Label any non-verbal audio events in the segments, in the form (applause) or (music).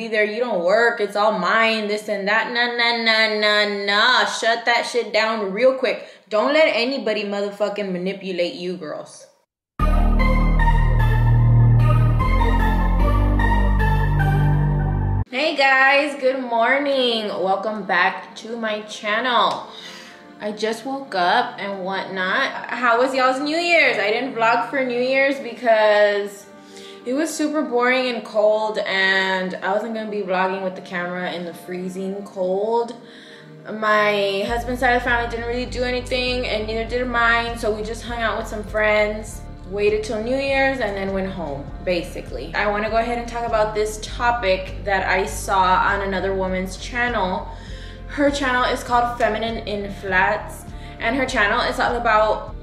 be there. You don't work. It's all mine, this and that. Nah, nah, nah, nah, nah. Shut that shit down real quick. Don't let anybody motherfucking manipulate you, girls. Hey guys, good morning. Welcome back to my channel. I just woke up and whatnot. How was y'all's New Year's? I didn't vlog for New Year's because it was super boring and cold and I wasn't gonna be vlogging with the camera in the freezing cold. My husband's side of the family didn't really do anything and neither did mine, so we just hung out with some friends waited till New Year's and then went home, basically. I wanna go ahead and talk about this topic that I saw on another woman's channel. Her channel is called Feminine in Flats, and her channel is all about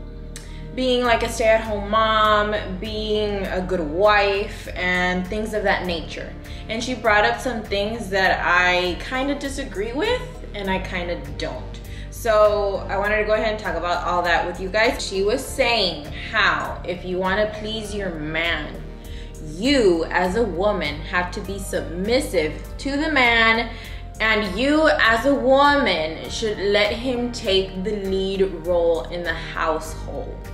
being like a stay-at-home mom, being a good wife, and things of that nature. And she brought up some things that I kind of disagree with, and I kind of don't. So I wanted to go ahead and talk about all that with you guys. She was saying how if you want to please your man, you as a woman have to be submissive to the man and you as a woman should let him take the lead role in the household.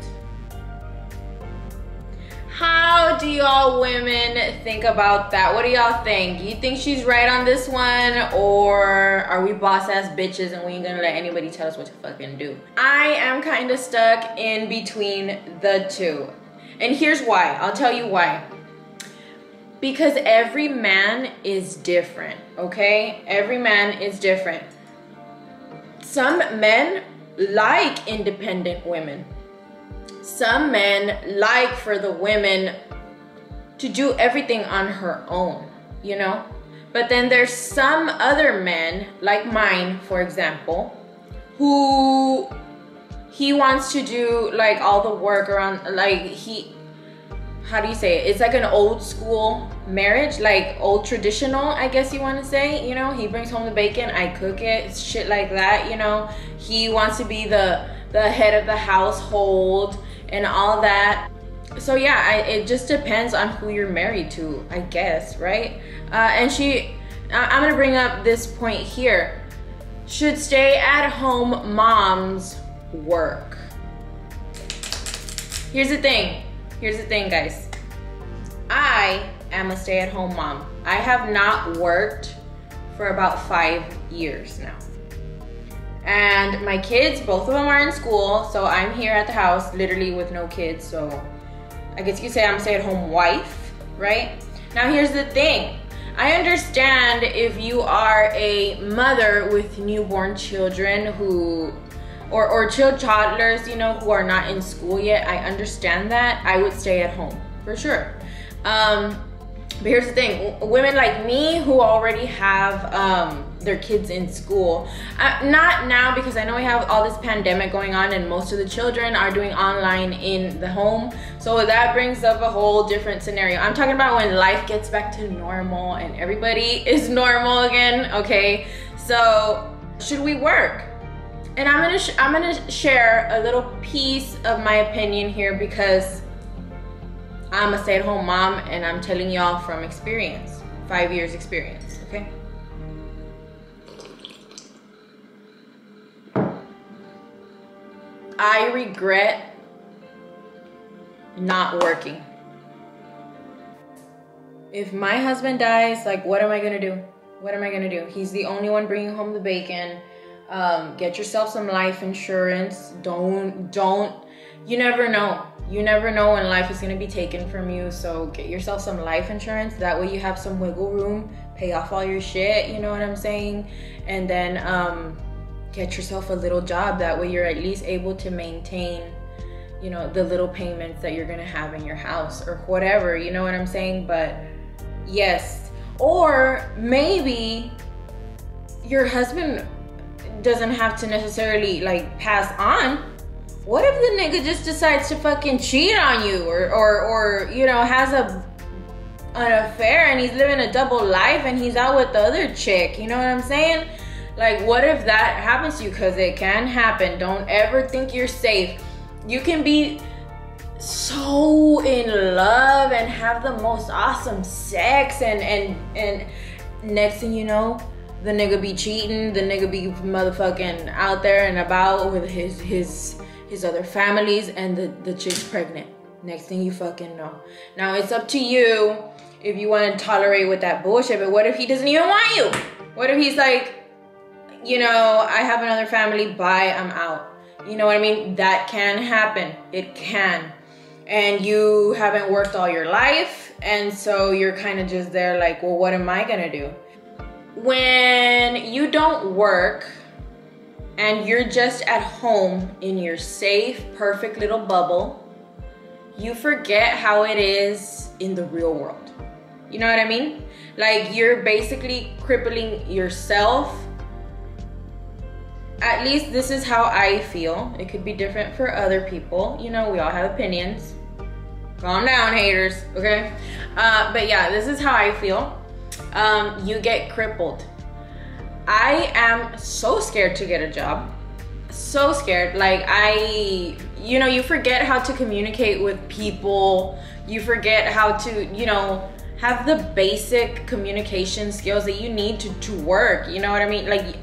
How do y'all women think about that? What do y'all think? You think she's right on this one? Or are we boss ass bitches and we ain't gonna let anybody tell us what to fucking do? I am kind of stuck in between the two. And here's why. I'll tell you why. Because every man is different, okay? Every man is different. Some men like independent women some men like for the women to do everything on her own, you know? But then there's some other men, like mine, for example, who he wants to do like all the work around, like he, how do you say it? It's like an old school marriage, like old traditional, I guess you want to say. You know, he brings home the bacon, I cook it, shit like that. You know, he wants to be the the head of the household and all that. So yeah, I, it just depends on who you're married to, I guess, right? Uh, and she, I'm gonna bring up this point here. Should stay at home moms work? Here's the thing. Here's the thing, guys. I am a stay at home mom. I have not worked for about five years now. And my kids, both of them are in school, so I'm here at the house literally with no kids. So I guess you could say I'm a stay at home wife, right? Now, here's the thing I understand if you are a mother with newborn children who, or, or child toddlers, you know, who are not in school yet. I understand that. I would stay at home for sure. Um, but here's the thing women like me who already have um, their kids in school, uh, not now because I know we have all this pandemic going on and most of the children are doing online in the home. So that brings up a whole different scenario. I'm talking about when life gets back to normal and everybody (laughs) is normal again, okay? So, should we work? And I'm gonna I'm gonna share a little piece of my opinion here because I'm a stay-at-home mom and I'm telling y'all from experience, five years experience, I regret not working. If my husband dies, like, what am I gonna do? What am I gonna do? He's the only one bringing home the bacon. Um, get yourself some life insurance. Don't, don't, you never know you never know when life is to be taken from you so get yourself some life insurance that way you have some wiggle room pay off all your shit you know what i'm saying and then um, get yourself a little job. That way you're at least able to maintain you know the little payments that you're to have in your house or whatever you know what i'm saying? But yes. Or maybe your husband doesn't have to necessarily like pass on. What if the nigga just decides to fucking cheat on you or or or you know has a an affair and he's living a double life and he's out with the other chick you know what i'm saying like what if that happens to you because it can happen don't ever think you're safe you can be so in love and have the most awesome sex and and and next thing you know, the nigga be cheating, the nigga be motherfucking out there and about with his his his other families and the, the chick's pregnant. Next thing you fucking know. Now it's up to you if you want to tolerate with that bullshit, but what if he doesn't even want you? What if he's like, you know, I have another family, bye, I'm out. You know what I mean? That can happen. It can. And you haven't worked all your life, and so you're kind of just there like, well, what am I gonna do? When you don't work and you're just at home in your safe, perfect little bubble, you forget how it is in the real world. You know what I mean? Like you're basically crippling yourself. At least this is how I feel. It could be different for other people. You know, we all have opinions. Calm down, haters, okay? Uh, but yeah, this is how I feel. Um, you get crippled. I am so scared to get a job. So scared. Like, I, you know, you forget how to communicate with people. You forget how to, you know, have the basic communication skills that you need to, to work. You know what I mean? Like,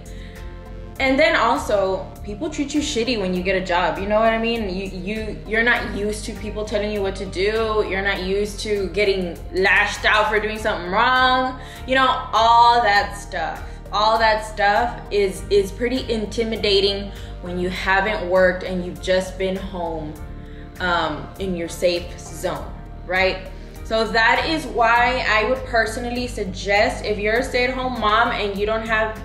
and then also people treat you shitty when you get a job you know what i mean? You you you're not used to people telling you what to do. You're not used to getting lashed out for doing something wrong. You know all that stuff. All that stuff is is pretty intimidating when you haven't worked and you've just been home um, in your safe zone right? So that is why I would personally suggest if you're a stay-at-home mom and you don't have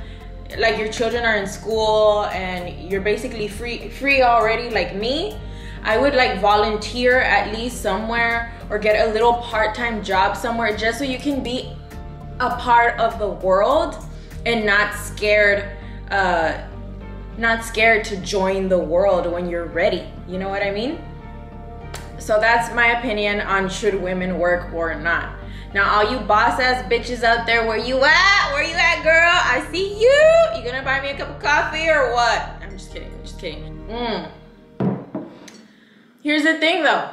like your children are in school and you're basically free free already like me, I would like volunteer at least somewhere or get a little part-time job somewhere just so you can be a part of the world and not scared uh not scared to join the world when you're ready. You know what I mean? So that's my opinion on should women work or not. Now, all you boss ass bitches out there, where you at? Where you at, girl? I see you. You gonna buy me a cup of coffee or what? I'm just kidding. I'm just kidding. Mm. Here's the thing though.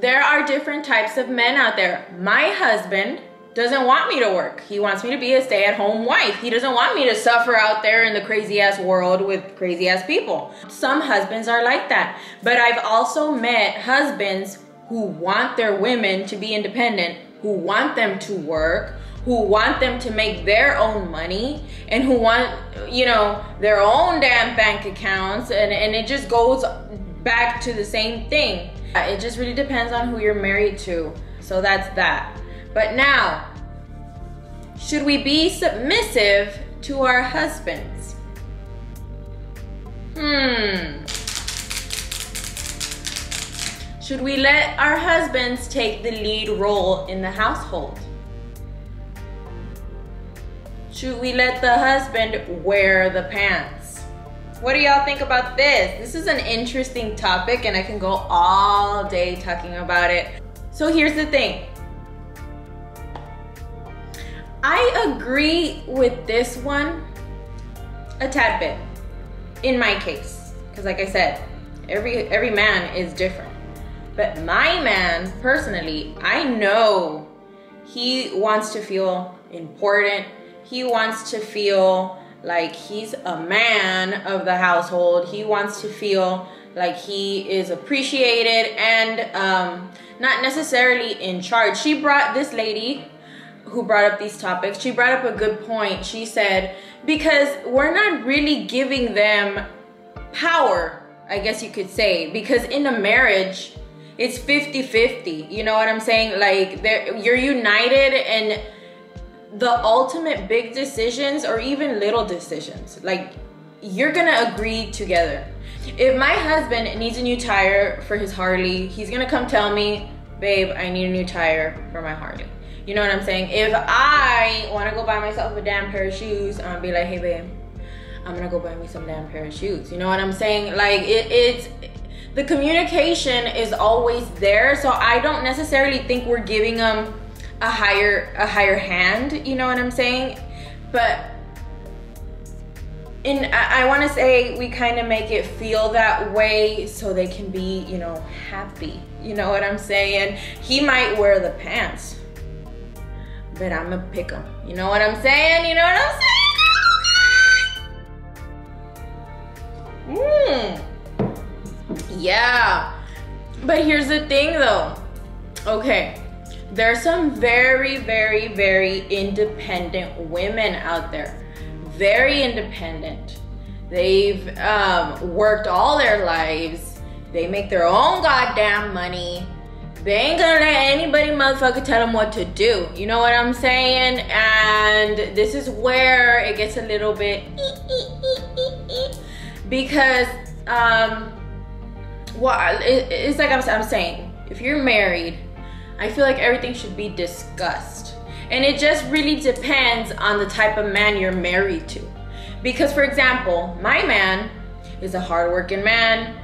There are different types of men out there. My husband doesn't want me to work. He wants me to be a stay at home wife. He doesn't want me to suffer out there in the crazy ass world with crazy ass people. Some husbands are like that. But I've also met husbands who want their women to be independent, who want them to work, who want them to make their own money, and who want, you know, their own damn bank accounts. And, and it just goes back to the same thing. It just really depends on who you're married to. So that's that. But now, should we be submissive to our husbands? Hmm. Should we let our husbands take the lead role in the household? Should we let the husband wear the pants? What do y'all think about this? This is an interesting topic and I can go all day talking about it. So here's the thing I agree with this one a tad bit in my case because like I said every every man is different but my man personally I know he wants to feel important. He wants to feel like he's a man of the household. He wants to feel like he is appreciated and um, not necessarily in charge. She brought this lady who brought up these topics, she brought up a good point. She said, because we're not really giving them power, I guess you could say, because in a marriage, it's 50-50. You know what I'm saying? Like you're united and the ultimate big decisions or even little decisions, like you're gonna agree together. If my husband needs a new tire for his Harley, he's gonna come tell me, babe, I need a new tire for my Harley. You know what I'm saying? If I want to go buy myself a damn pair of shoes, I'm gonna be like, hey babe, I'm gonna go buy me some damn pair of shoes. You know what I'm saying? Like it, it's the communication is always there. So I don't necessarily think we're giving them a higher a higher hand. You know what I'm saying? But in I, I want to say we kind of make it feel that way so they can be you know happy. You know what I'm saying? He might wear the pants but I'm gonna pick him You know what I'm saying? You know what I'm saying? Mmm. Yeah. But here's the thing though. Okay. There's some very, very, very independent women out there. Very independent. They've um, worked all their lives. They make their own goddamn money they ain't gonna let anybody motherfucker tell them what to do. You know what I'm saying? And this is where it gets a little bit (laughs) because um well it's like I'm, I'm saying if you're married I feel like everything should be discussed. And it just really depends on the type of man you're married to. Because for example my man is a hardworking man.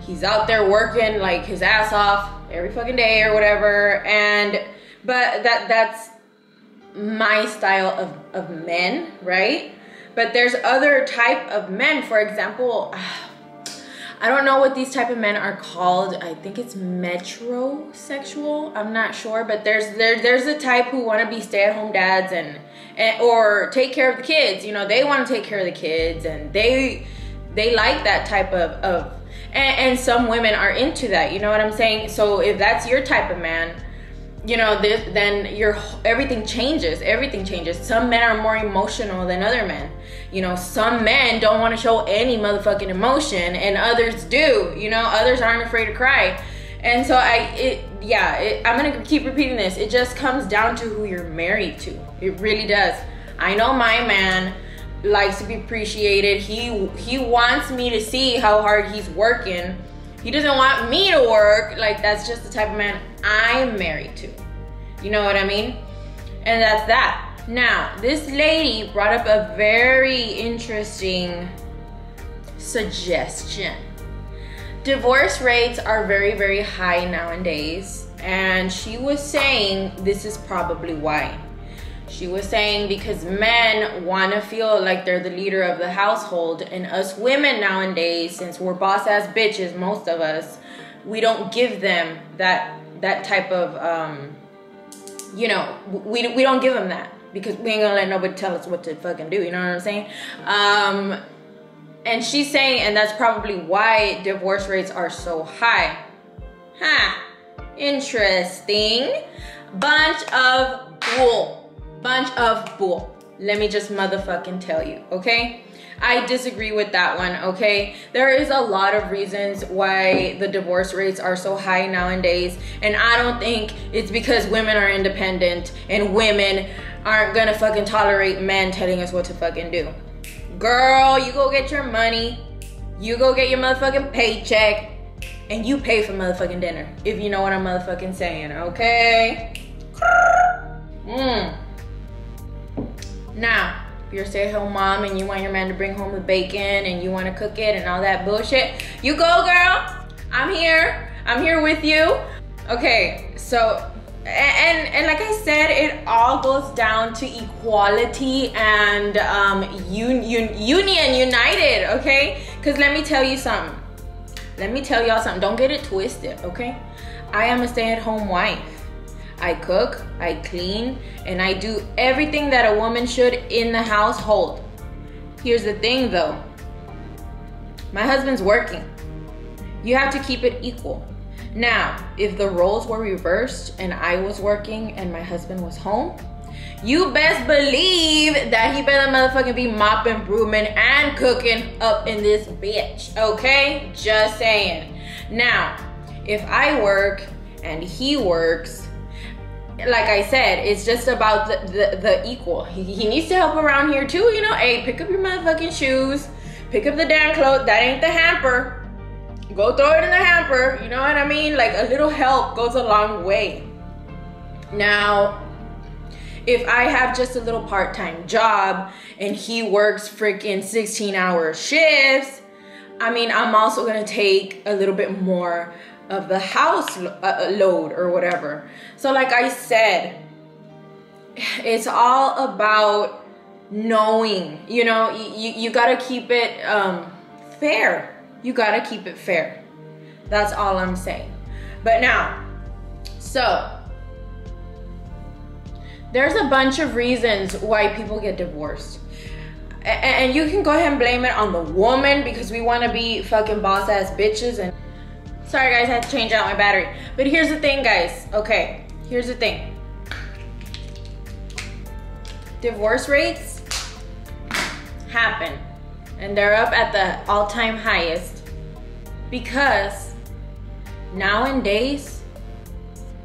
He's out there working like his ass off every fucking day or whatever. And but that that's my style of, of men right? But there's other type of men. For example ah, i don't know what these type of men are called. I think it's metrosexual. I'm not sure but there's there, there's a type who want to be stay-at-home dads and, and or take care of the kids you know they want to take care of the kids and they they like that type of, of and, and some women are into that you know what i'm saying? So if that's your type of man you know this, then your everything changes everything changes. Some men are more emotional than other men. You know some men don't want to show any motherfucking emotion and others do you know? Others aren't afraid to cry. And so i it yeah it, i'm gonna keep repeating this. It just comes down to who you're married to. It really does. I know my man likes to be appreciated. He he wants me to see how hard he's working. He doesn't want me to work. Like that's just the type of man I'm married to. You know what I mean? And that's that. Now, this lady brought up a very interesting suggestion. Divorce rates are very, very high nowadays, and she was saying this is probably why. She was saying because men want to feel like they're the leader of the household, and us women nowadays, since we're boss ass bitches, most of us, we don't give them that that type of um, you know, we we don't give them that because we ain't gonna let nobody tell us what to fucking do. You know what I'm saying? Um, and she's saying, and that's probably why divorce rates are so high. Huh? Interesting. Bunch of bull bunch of bull. Let me just motherfucking tell you, okay? I disagree with that one, okay? There is a lot of reasons why the divorce rates are so high nowadays, and I don't think it's because women are independent and women aren't gonna fucking tolerate men telling us what to fucking do. Girl, you go get your money, you go get your motherfucking paycheck, and you pay for motherfucking dinner, if you know what I'm motherfucking saying, okay? Mmm. Now, if you're a stay-at-home mom and you want your man to bring home the bacon and you want to cook it and all that bullshit, you go, girl. I'm here. I'm here with you. Okay, so and and like I said, it all goes down to equality and um, un, un, union, united. Okay, because let me tell you something. Let me tell y'all something. Don't get it twisted. Okay, I am a stay-at-home wife. I cook, I clean, and I do everything that a woman should in the household. Here's the thing though my husband's working. You have to keep it equal. Now, if the roles were reversed and I was working and my husband was home, you best believe that he better motherfucking be mopping, brooming, and cooking up in this bitch. Okay? Just saying. Now, if I work and he works, like I said, it's just about the, the, the equal. He, he, needs to help around here too, you know. Hey, pick up your motherfucking shoes, pick up the damn clothes. That ain't the hamper. Go throw it in the hamper. You know what I mean? Like a little help goes a long way. Now, if I have just a little part time job and he works freaking 16 hour shifts, I mean, I'm also gonna take a little bit more of the house uh, uh, load or whatever. So, like I said, it's all about knowing, you know, you, you gotta keep it um, fair. You gotta keep it fair. That's all I'm saying. But now, so there's a bunch of reasons why people get divorced. And you can go ahead and blame it on the woman because we want to be fucking boss ass bitches. And sorry, guys, I had to change out my battery. But here's the thing, guys. Okay, here's the thing divorce rates happen and they're up at the all time highest because nowadays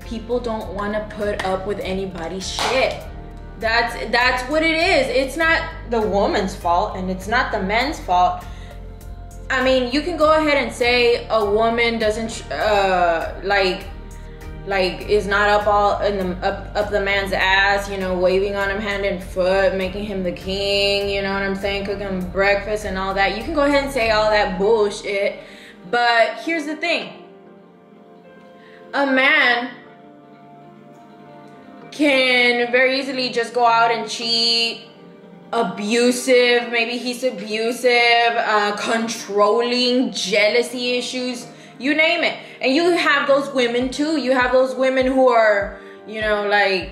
people don't want to put up with anybody's shit. That's that's what it is. It's not the woman's fault and it's not the man's fault. I mean, you can go ahead and say a woman doesn't uh like like is not up all in the up up the man's ass, you know, waving on him hand and foot, making him the king, you know what I'm saying, cooking breakfast and all that. You can go ahead and say all that bullshit, but here's the thing. A man can very easily just go out and cheat, abusive, maybe he's abusive, uh, controlling, jealousy issues, you name it. And you have those women too. You have those women who are, you know, like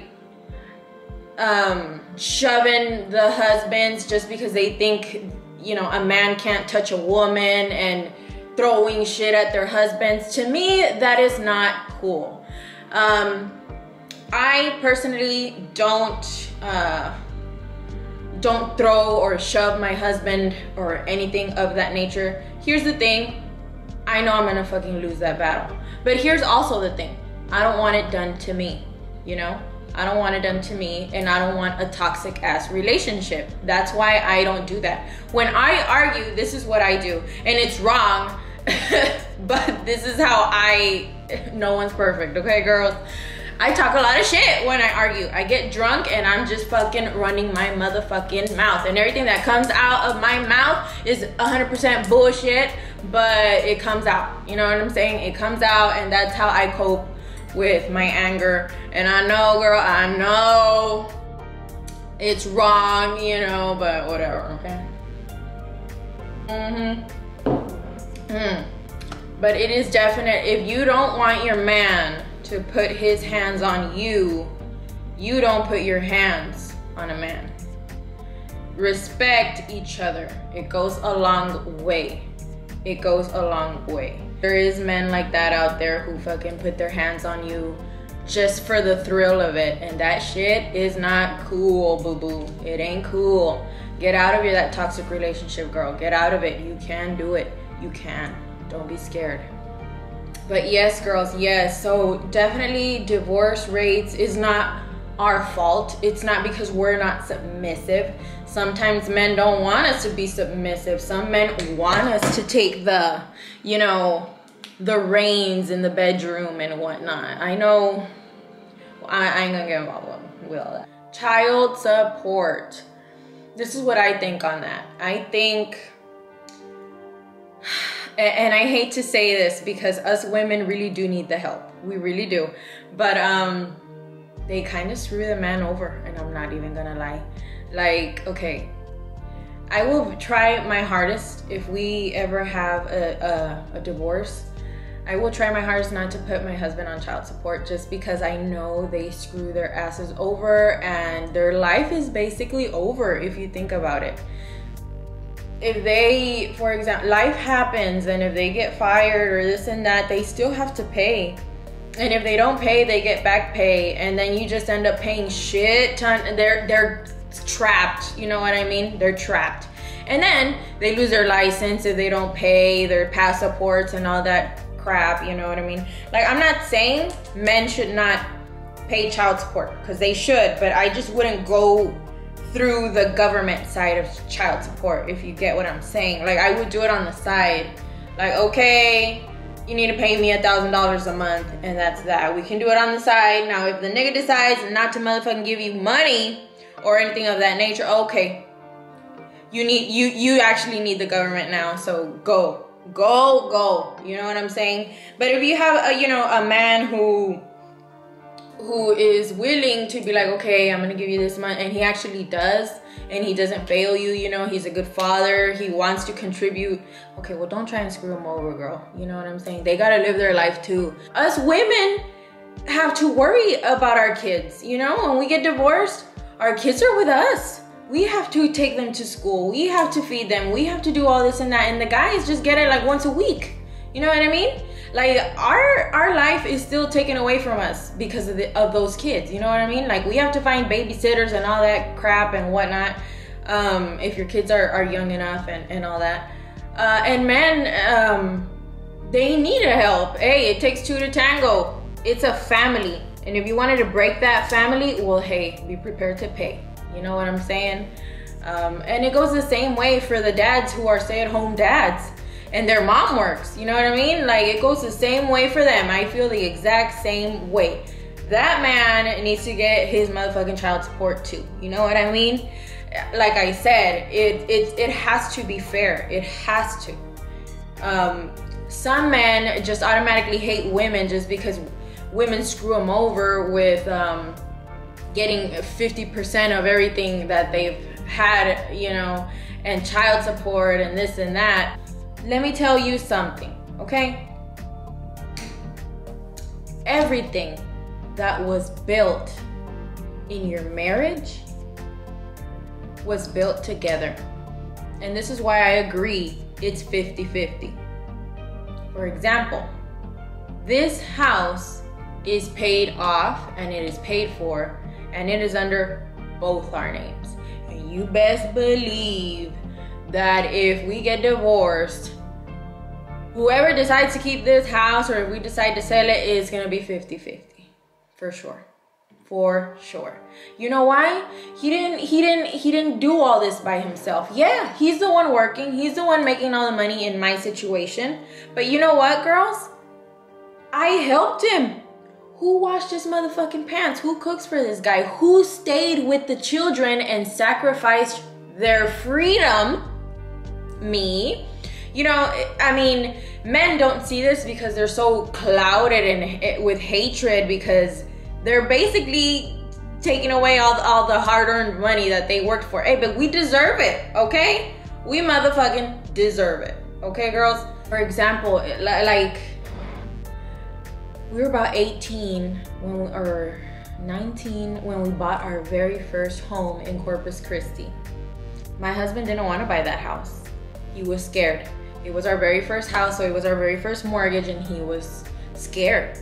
um, shoving the husbands just because they think, you know, a man can't touch a woman and throwing shit at their husbands. To me, that is not cool. Um, I personally don't uh, don't throw or shove my husband or anything of that nature. Here's the thing, I know I'm gonna fucking lose that battle. But here's also the thing, I don't want it done to me, you know? I don't want it done to me and I don't want a toxic ass relationship. That's why I don't do that. When I argue, this is what I do. And it's wrong, (laughs) but this is how I no one's perfect, okay, girls? I talk a lot of shit when I argue. I get drunk and I'm just fucking running my motherfucking mouth. And everything that comes out of my mouth is 100% bullshit, but it comes out. You know what I'm saying? It comes out, and that's how I cope with my anger. And I know, girl, I know it's wrong, you know, but whatever, okay? Mm hmm. Mm. But it is definite. If you don't want your man to put his hands on you, you don't put your hands on a man. Respect each other. It goes a long way. It goes a long way. There is men like that out there who fucking put their hands on you just for the thrill of it. And that shit is not cool, boo boo. It ain't cool. Get out of your that toxic relationship, girl. Get out of it. You can do it. You can. Don't be scared. But yes, girls, yes. So definitely divorce rates is not our fault. It's not because we're not submissive. Sometimes men don't want us to be submissive. Some men want us to take the, you know, the reins in the bedroom and whatnot. I know I, ain't gonna get involved with all that. Child support. This is what I think on that. I think and I hate to say this because us women really do need the help. We really do. But um they kind of screw the man over and I'm not even gonna lie. Like, okay, I will try my hardest if we ever have a, a, a divorce. I will try my hardest not to put my husband on child support just because I know they screw their asses over and their life is basically over if you think about it if they, for example, life happens and if they get fired or this and that, they still have to pay. And if they don't pay, they get back pay, and then you just end up paying shit ton. They're they're trapped. You know what I mean? They're trapped. And then they lose their license if they don't pay their passports and all that crap. You know what I mean? Like I'm not saying men should not pay child support because they should, but I just wouldn't go through the government side of child support, if you get what I'm saying. Like I would do it on the side. Like, okay, you need to pay me a thousand dollars a month, and that's that. We can do it on the side. Now, if the nigga decides not to motherfucking give you money or anything of that nature, okay. You need you you actually need the government now, so go. Go, go. You know what I'm saying? But if you have a you know a man who who is willing to be like, okay, I'm gonna give you this money, and he actually does, and he doesn't fail you. You know, he's a good father. He wants to contribute. Okay, well, don't try and screw him over, girl. You know what I'm saying? They gotta live their life too. Us women, have to worry about our kids. You know, when we get divorced, our kids are with us. We have to take them to school. We have to feed them. We have to do all this and that. And the guys just get it like once a week. You know what I mean? Like our our life is still taken away from us because of the, of those kids. You know what I mean? Like we have to find babysitters and all that crap and whatnot. Um, if your kids are, are young enough and, and all that. Uh, and men, um, they need a help. Hey, it takes two to tango. It's a family. And if you wanted to break that family, well, hey, be prepared to pay. You know what I'm saying? Um, and it goes the same way for the dads who are stay at home dads and their mom works. You know what I mean? Like it goes the same way for them. I feel the exact same way. That man needs to get his motherfucking child support too. You know what I mean? Like I said, it it it has to be fair. It has to. Um, some men just automatically hate women just because women screw them over with um, getting 50% of everything that they've had, you know, and child support and this and that. Let me tell you something, okay? Everything that was built in your marriage was built together. And this is why I agree it's 50 50. For example, this house is paid off and it is paid for and it is under both our names. And you best believe that if we get divorced, whoever decides to keep this house or if we decide to sell it is going to be 50-50 for sure for sure. You know why? He didn't he didn't he didn't do all this by himself. Yeah he's the one working he's the one making all the money in my situation but you know what girls? I helped him. Who washed his motherfucking pants? Who cooks for this guy? Who stayed with the children and sacrificed their freedom me. You know, I mean, men don't see this because they're so clouded eh, with hatred because they're basically taking away all all the hard-earned money that they worked for. Hey, but we deserve it, okay? We motherfucking deserve it. Okay, girls? For example, like we were about 18 when we, or 19 when we bought our very first home in Corpus Christi. My husband didn't want to buy that house he was scared. It was our very first house, so it was our very first mortgage, and he was scared.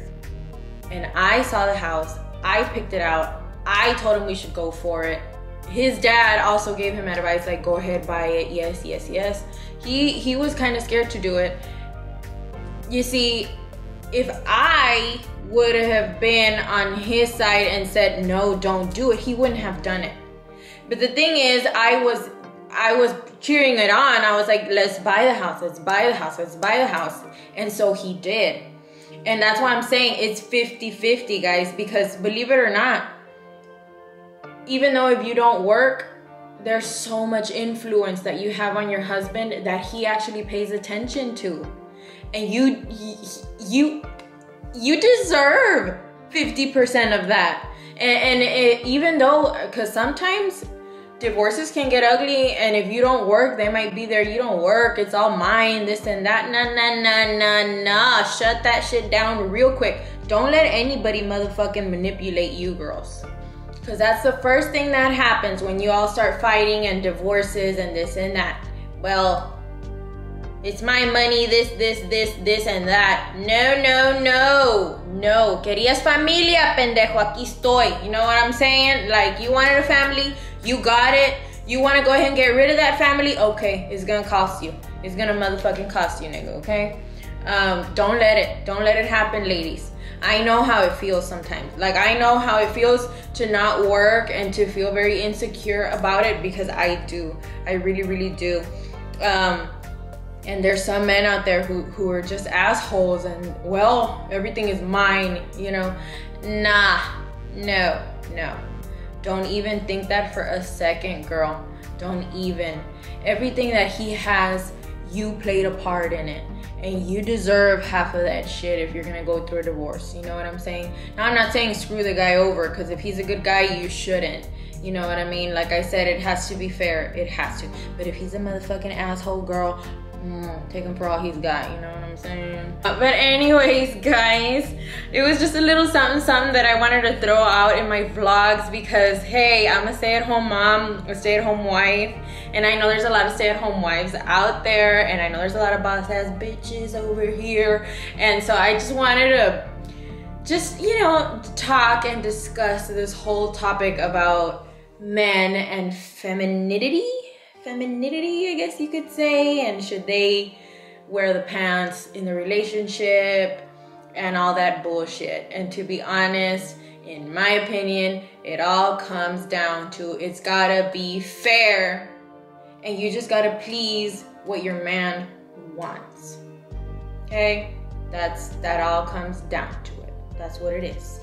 And I saw the house, I picked it out, I told him we should go for it. His dad also gave him advice like go ahead buy it. Yes, yes, yes. He he was kind of scared to do it. You see, if I would have been on his side and said no, don't do it, he wouldn't have done it. But the thing is, I was I was cheering it on. I was like, let's buy the house, let's buy the house, let's buy the house. And so he did. And that's why I'm saying it's 50 50, guys, because believe it or not, even though if you don't work, there's so much influence that you have on your husband that he actually pays attention to. And you, you, you deserve 50% of that. And, and it, even though, because sometimes divorces can get ugly and if you don't work they might be there you don't work it's all mine this and that nah nah nah nah nah shut that shit down real quick don't let anybody motherfucking manipulate you girls because that's the first thing that happens when you all start fighting and divorces and this and that well it's my money, this, this, this, this, and that. No, no, no. No. Querías familia, pendejo. Aquí estoy. You know what I'm saying? Like, you wanted a family, you got it. You want to go ahead and get rid of that family? Okay, it's gonna cost you. It's gonna motherfucking cost you, nigga. Okay. Um, don't let it. Don't let it happen, ladies. I know how it feels sometimes. Like I know how it feels to not work and to feel very insecure about it because I do. I really, really do. Um, and there's some men out there who, who are just assholes and well, everything is mine, you know. Nah, no, no. Don't even think that for a second, girl. Don't even. Everything that he has, you played a part in it. And you deserve half of that shit if you're gonna go through a divorce. You know what I'm saying? Now, I'm not saying screw the guy over, because if he's a good guy, you shouldn't. You know what I mean? Like I said, it has to be fair. It has to. But if he's a motherfucking asshole, girl, Mm, take him for all he's got, you know what I'm saying? Uh, but anyways, (laughs) guys, it was just a little something something that I wanted to throw out in my vlogs because, hey, I'm a stay-at-home mom, a stay-at-home wife, and I know there's a lot of stay-at-home wives out there, and I know there's a lot of boss-ass bitches over here, and so I just wanted to just, you know, talk and discuss this whole topic about men and femininity femininity, I guess you could say, and should they wear the pants in the relationship and all that bullshit. And to be honest, in my opinion, it all comes down to it's gotta be fair and you just gotta please what your man wants. Okay? That's that all comes down to it. That's what it is.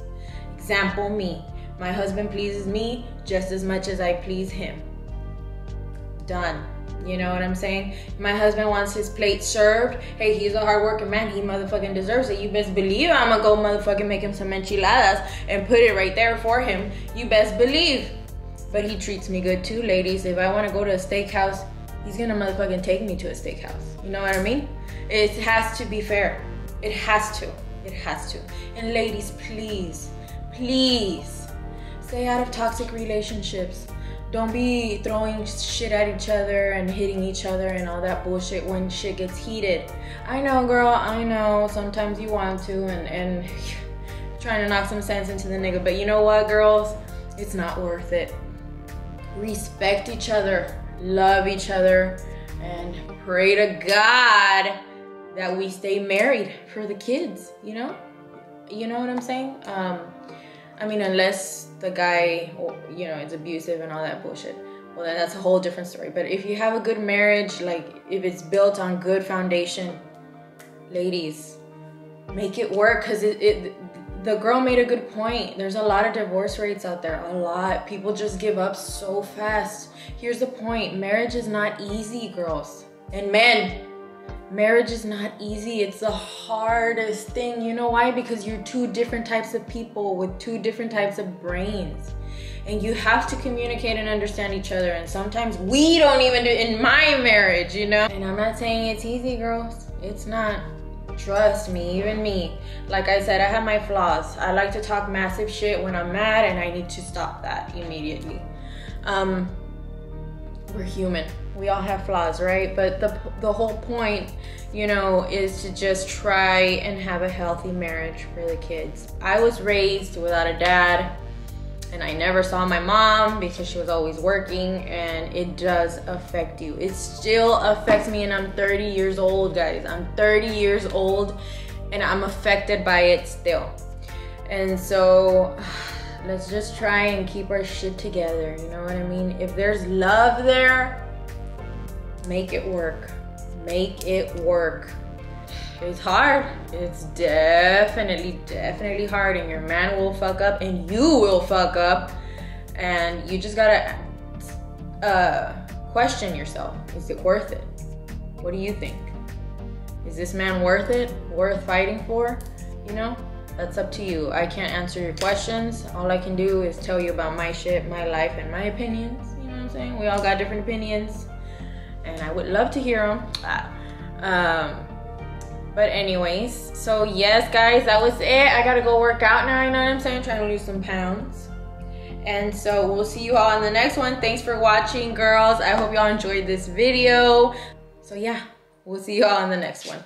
Example me. My husband pleases me just as much as I please him done. You know what I'm saying? My husband wants his plate served. Hey, he's a hardworking man. He motherfucking deserves it. You best believe I'm gonna go motherfucking make him some enchiladas and put it right there for him. You best believe. But he treats me good too, ladies. If I wanna go to a steakhouse, he's gonna motherfucking take me to a steakhouse. You know what I mean? It has to be fair. It has to. It has to. And ladies, please, please stay out of toxic relationships don't be throwing shit at each other and hitting each other and all that bullshit when shit gets heated. I know, girl, I know. Sometimes you want to and, and (sighs) trying to knock some sense into the nigga. But you know what, girls? It's not worth it. Respect each other, love each other, and pray to God that we stay married for the kids, you know? You know what I'm saying? Um, I mean, unless the guy, you know, is abusive and all that bullshit, well, then that's a whole different story. But if you have a good marriage, like if it's built on good foundation, ladies, make it work because it, it the girl made a good point. There's a lot of divorce rates out there, a lot. People just give up so fast. Here's the point marriage is not easy, girls and men marriage is not easy. It's the hardest thing. You know why? Because you're two different types of people with two different types of brains. And you have to communicate and understand each other. And sometimes we don't even do in my marriage, you know? And I'm not saying it's easy, girls. It's not. Trust me, even me. Like I said, I have my flaws. I like to talk massive shit when I'm mad, and I need to stop that immediately. Um, we're human we all have flaws, right? But the the whole point, you know, is to just try and have a healthy marriage for the kids. I was raised without a dad, and I never saw my mom because she was always working, and it does affect you. It still affects me, and I'm 30 years old, guys. I'm 30 years old, and I'm affected by it still. And so (sighs) let's just try and keep our shit together. You know what I mean? If there's love there, make it work. Make it work. It's hard. It's definitely, definitely hard. And your man will fuck up and you will fuck up. And you just gotta uh, question yourself. Is it worth it? What do you think? Is this man worth it? Worth fighting for? You know? That's up to you. I can't answer your questions. All I can do is tell you about my shit, my life, and my opinions. You know what I'm saying? We all got different opinions and I would love to hear them. Um, but anyways, so yes, guys, that was it. I gotta go work out now. You know what I'm saying? trying to lose some pounds. And so we'll see you all in the next one. Thanks for watching, girls. I hope y'all enjoyed this video. So yeah, we'll see you all in the next one.